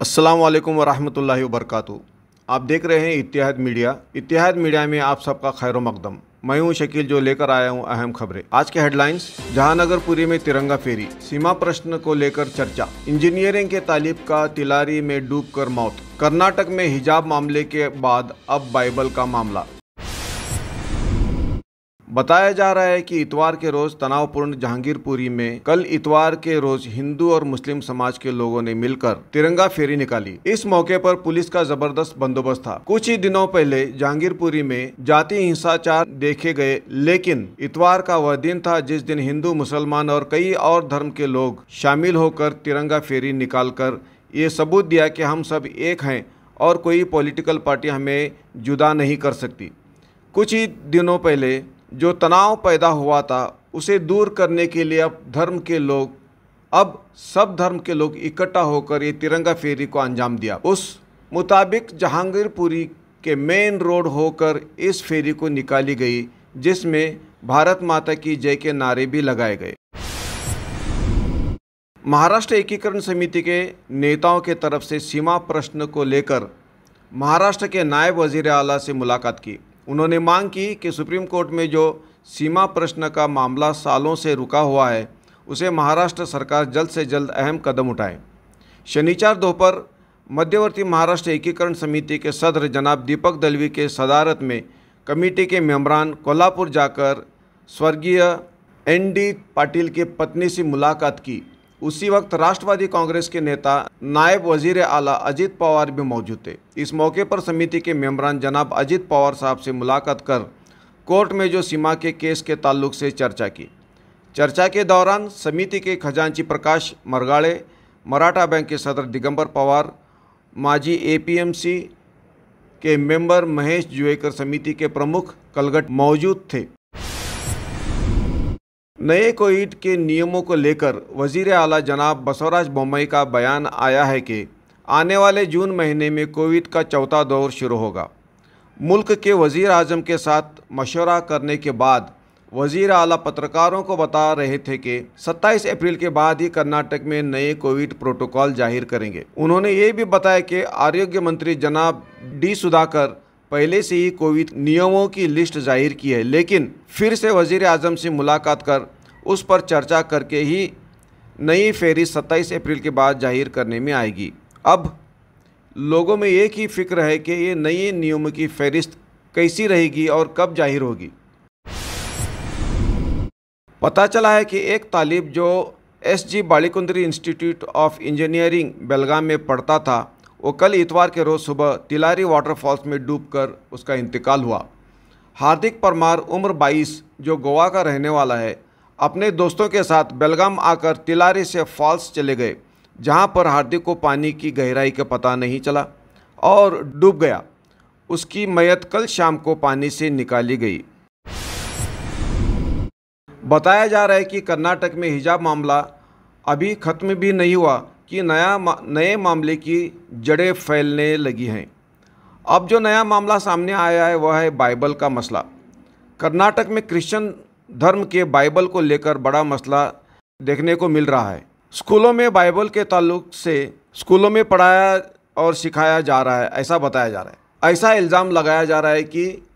अस्सलाम वालेकुम वरहमतुल्लाहि वबरकातु आप देख रहे हैं इतिहाद मीडिया। इतिहाद मीडिया में आप सबका खैर मकदम। मैं हूँ शकील जो लेकर आया हूँ अहम खबरें। आज के हेडलाइंस, जहानगरपुरी में तिरंगा फेरी। सीमा प्रश्न को लेकर चर्चा। इंजीनियरिंग के तालिब का तिलारी में डूब कर मौत। कर्नाटक में हिजाब मामले के बाद अब बाइबल का मामला। बताया जा रहा है कि इतवार के रोज तनावपूर्ण जहांगीरपुरी में कल इतवार के रोज हिंदू और मुस्लिम समाज के लोगों ने मिलकर तिरंगा फेरी निकाली। इस मौके पर पुलिस का ज़बरदस्त बंदोबस्त था। कुछ ही दिनों पहले जहांगीरपुरी में जाति हिंसाचार देखे गए, लेकिन इतवार का वह दिन था जिस दिन हिंदू, मुसलमान और कई और धर्म के लोग शामिल होकर तिरंगा फेरी निकाल कर ये सबूत दिया कि हम सब एक हैं और कोई पॉलिटिकल पार्टी हमें जुदा नहीं कर सकती। कुछ ही दिनों पहले जो तनाव पैदा हुआ था, उसे दूर करने के लिए अब धर्म के लोग, अब सब धर्म के लोग इकट्ठा होकर ये तिरंगा फेरी को अंजाम दिया। उस मुताबिक जहांगीरपुरी के मेन रोड होकर इस फेरी को निकाली गई, जिसमें भारत माता की जय के नारे भी लगाए गए। महाराष्ट्र एकीकरण समिति के नेताओं के तरफ़ से सीमा प्रश्न को लेकर महाराष्ट्र के नायब वज़ीर आला से मुलाकात की। उन्होंने मांग की कि सुप्रीम कोर्ट में जो सीमा प्रश्न का मामला सालों से रुका हुआ है, उसे महाराष्ट्र सरकार जल्द से जल्द अहम कदम उठाए। शनिचार दोपहर मध्यवर्ती महाराष्ट्र एकीकरण समिति के सदर जनाब दीपक दलवी के सदारत में कमेटी के मेम्बरान कोल्हापुर जाकर स्वर्गीय एन डी पाटिल की पत्नी से मुलाकात की। उसी वक्त राष्ट्रवादी कांग्रेस के नेता नायब वज़ीर आला अजीत पवार भी मौजूद थे। इस मौके पर समिति के मेम्बरान जनाब अजीत पवार साहब से मुलाकात कर कोर्ट में जो सीमा के केस के ताल्लुक से चर्चा की। चर्चा के दौरान समिति के खजांची प्रकाश मरगाड़े, मराठा बैंक के सदर दिगंबर पवार, माजी एपीएमसी के मेंबर महेश जुएकर समिति के प्रमुख कलगट मौजूद थे। नए कोविड के नियमों को लेकर वज़ीर आला जनाब बसवराज बोम्मई का बयान आया है कि आने वाले जून महीने में कोविड का चौथा दौर शुरू होगा। मुल्क के वज़ीर आज़म के साथ मशवरा करने के बाद वज़ीर आला पत्रकारों को बता रहे थे कि 27 अप्रैल के बाद ही कर्नाटक में नए कोविड प्रोटोकॉल ज़ाहिर करेंगे। उन्होंने ये भी बताया कि आरोग्य मंत्री जनाब डी सुधाकर पहले से ही कोविड नियमों की लिस्ट ज़ाहिर की है, लेकिन फिर से वज़ीर अजम से मुलाकात कर उस पर चर्चा करके ही नई फेरी 27 अप्रैल के बाद ज़ाहिर करने में आएगी। अब लोगों में एक ही फ़िक्र है कि ये नए नियमों की फहरिस्त कैसी रहेगी और कब ज़ाहिर होगी। पता चला है कि एक तालिब जो S G institute of engineering, Belgaum में पढ़ता था वो कल इतवार के रोज़ सुबह तिलारी वाटरफॉल्स में डूबकर उसका इंतकाल हुआ। हार्दिक परमार उम्र 22 जो गोवा का रहने वाला है, अपने दोस्तों के साथ बेलगाम आकर तिलारी से फॉल्स चले गए, जहाँ पर हार्दिक को पानी की गहराई का पता नहीं चला और डूब गया। उसकी मैयत कल शाम को पानी से निकाली गई। बताया जा रहा है कि कर्नाटक में हिजाब मामला अभी ख़त्म भी नहीं हुआ कि नया मा, नए मामले की जड़ें फैलने लगी हैं। अब जो नया मामला सामने आया है वह है बाइबल का मसला। कर्नाटक में क्रिश्चियन धर्म के बाइबल को लेकर बड़ा मसला देखने को मिल रहा है। स्कूलों में बाइबल के ताल्लुक से स्कूलों में पढ़ाया और सिखाया जा रहा है ऐसा बताया जा रहा है। ऐसा इल्ज़ाम लगाया जा रहा है कि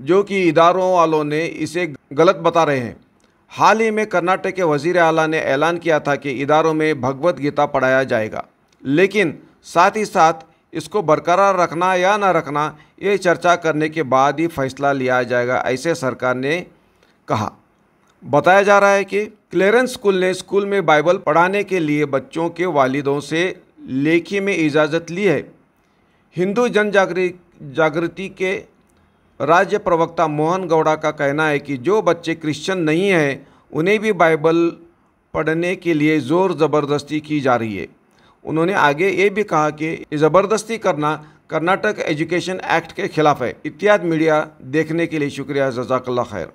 जो कि इदारों वालों ने इसे गलत बता रहे हैं। हाल ही में कर्नाटक के वज़ीर अला ने ऐलान किया था कि इदारों में भगवत गीता पढ़ाया जाएगा। लेकिन साथ ही साथ इसको बरकरार रखना या ना रखना, ये चर्चा करने के बाद ही फैसला लिया जाएगा, ऐसे सरकार ने कहा। बताया जा रहा है कि क्लेरेंस स्कूल ने स्कूल में बाइबल पढ़ाने के लिए बच्चों के वालिदों से लेखी में इजाज़त ली है। हिंदू जन जागृति के राज्य प्रवक्ता मोहन गौड़ा का कहना है कि जो बच्चे क्रिश्चियन नहीं हैं, उन्हें भी बाइबल पढ़ने के लिए ज़ोर ज़बरदस्ती की जा रही है। उन्होंने आगे ये भी कहा कि ज़बरदस्ती करना कर्नाटक एजुकेशन एक्ट के खिलाफ है। इत्यादि मीडिया देखने के लिए शुक्रिया जजाकल्ला खैर।